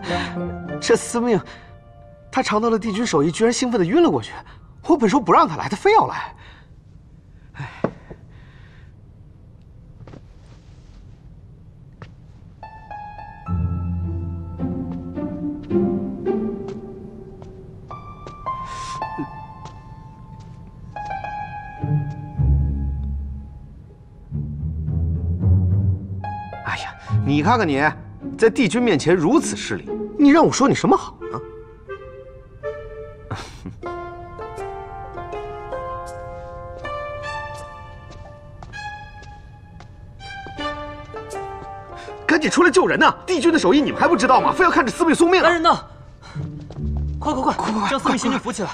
这司命，他尝到了帝君手艺，居然兴奋的晕了过去。我本说不让他来，他非要来。哎呀，你看看你，在帝君面前如此失礼，你让我说你什么好呢？赶紧出来救人呐！帝君的手艺你们还不知道吗？非要看着司命送命！来人呐！快快快，将司命仙君扶起来！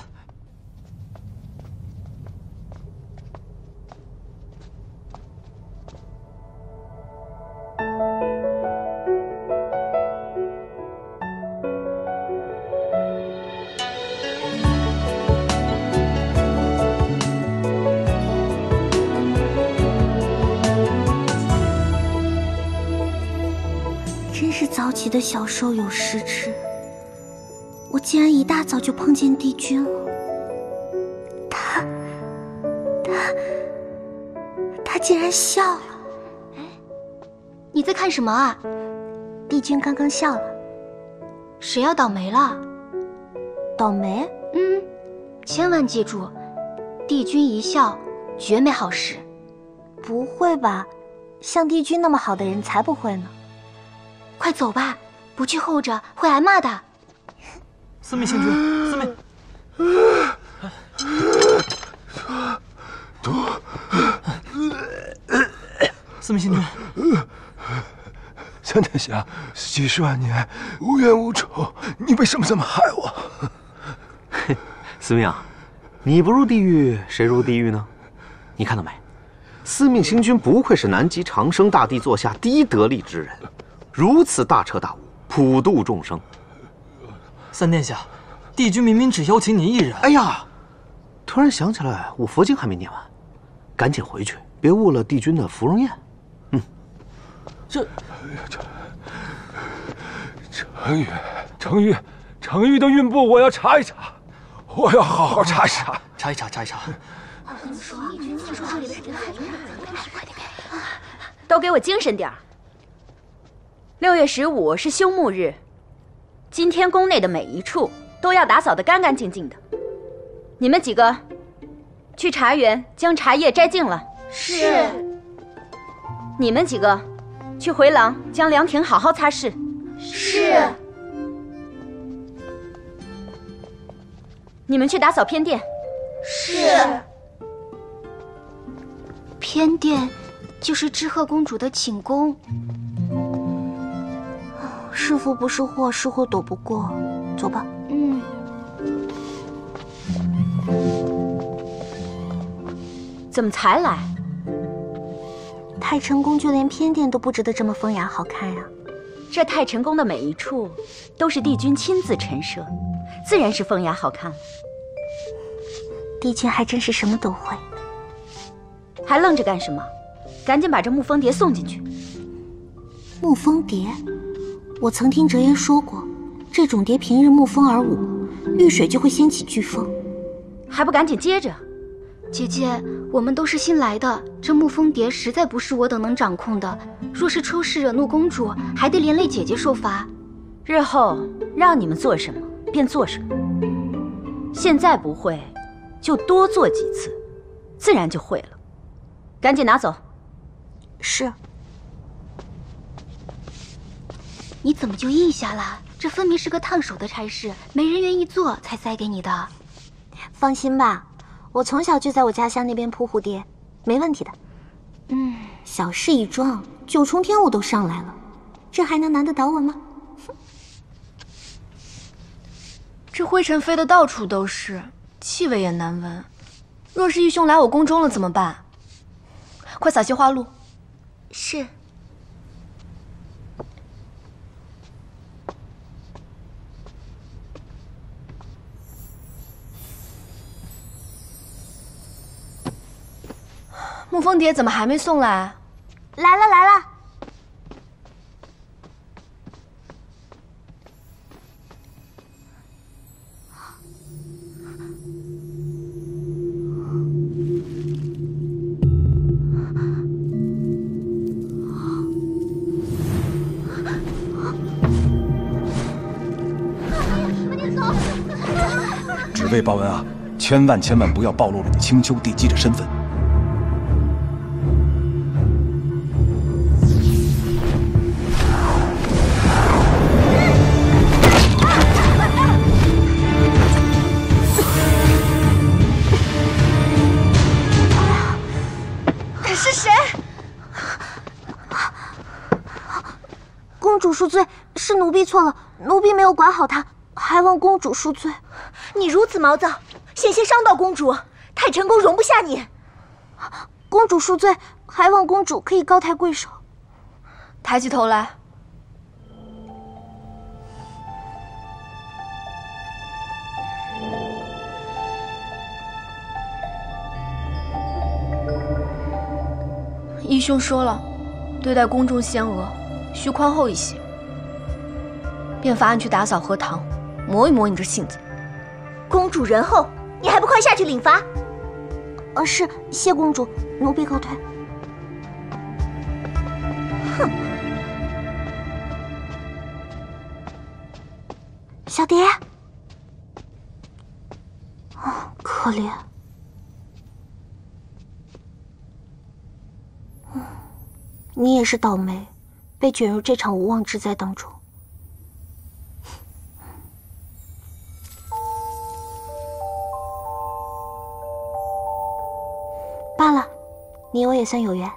真是早起的小兽有食吃。我竟然一大早就碰见帝君了，他，他，他竟然笑了。哎你在看什么啊？帝君刚刚笑了，谁要倒霉了？倒霉？嗯，千万记住，帝君一笑，绝没好事。不会吧？像帝君那么好的人才不会呢。快走吧，不去候着会挨骂的。司命星君，司命，毒，司命星君，三殿下，几十万年无冤无仇，你为什么这么害我？司命，你不入地狱，谁入地狱呢？你看到没？司命星君不愧是南极长生大帝座下第一得力之人，如此大彻大悟，普度众生。三殿下，帝君明明只邀请你一人。哎呀，突然想起来，我佛经还没念完，赶紧回去，别误了帝君的芙蓉宴。嗯，这程玉，程玉，程玉的运部我要查一查，我要好好查一查，查一查，查一查。都给我精神点儿！六月十五是休沐日，今天宫内的每一处都要打扫得干干净净的。你们几个去茶园将茶叶摘净了。是。你们几个去回廊将凉亭好好擦拭。是。你们去打扫偏殿。是。偏殿就是知鹤公主的寝宫。是福不是祸，是祸躲不过。走吧。嗯。怎么才来？太晨宫就连偏殿都布置得这么风雅好看呀、这太晨宫的每一处都是帝君亲自陈设，自然是风雅好看了。帝君还真是什么都会。还愣着干什么？赶紧把这沐风蝶送进去。沐风蝶，我曾听哲言说过，这种蝶平日沐风而舞，遇水就会掀起飓风。还不赶紧接着！姐姐，我们都是新来的，这沐风蝶实在不是我等能掌控的。若是出事惹怒公主，还得连累姐姐受罚。日后让你们做什么便做什么。现在不会，就多做几次，自然就会了。赶紧拿走。是。你怎么就应下了？这分明是个烫手的差事，没人愿意做才塞给你的。放心吧，我从小就在我家乡那边扑蝴蝶，没问题的。嗯，小事一桩，九重天我都上来了，这还能难得倒我吗？这灰尘飞的到处都是，气味也难闻。若是义兄来我宫中了怎么办？快撒些花露。是。沐风蝶怎么还没送来？来了来了。只为报恩啊！千万千万不要暴露了你青丘帝姬的身份。公主恕罪，是奴婢错了，奴婢没有管好她，还望公主恕罪。你如此毛躁，险些伤到公主，太晨宫容不下你。公主恕罪，还望公主可以高抬贵手。抬起头来。义兄说了，对待宫中仙娥，需宽厚一些。便罚你去打扫荷塘，磨一磨你这性子。公主仁厚，你还不快下去领罚？呃，是，谢公主，奴婢告退。哼，小蝶，哦，可怜。嗯，你也是倒霉，被卷入这场无妄之灾当中。罢了，你我也算有缘。